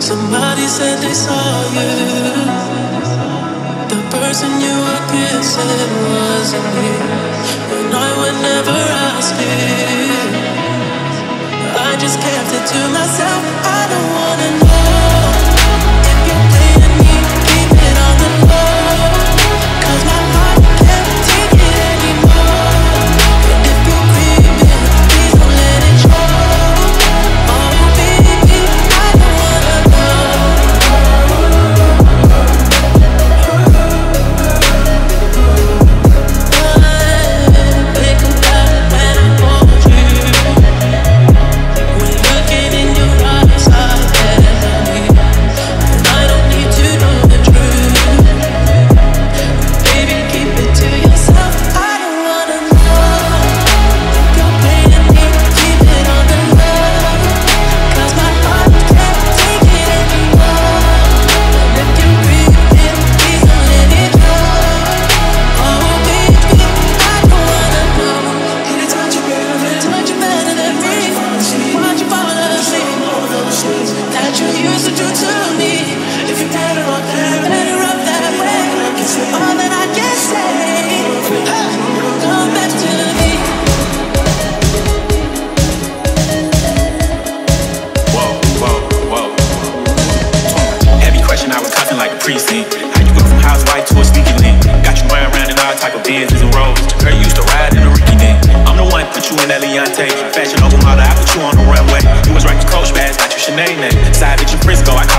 Somebody said they saw you. The person you were kissing wasn't me. And I would never ask you. I just kept it to myself. I don't wanna know precinct. How you go from housewife to a sneaky link? Got you in all type of and. Girl, used to ride in a Ricky. I'm the one, put you in that. Fashion Nova model, I put you on the runway. You was right to Coach bags, got you. Side bitch in Frisco, I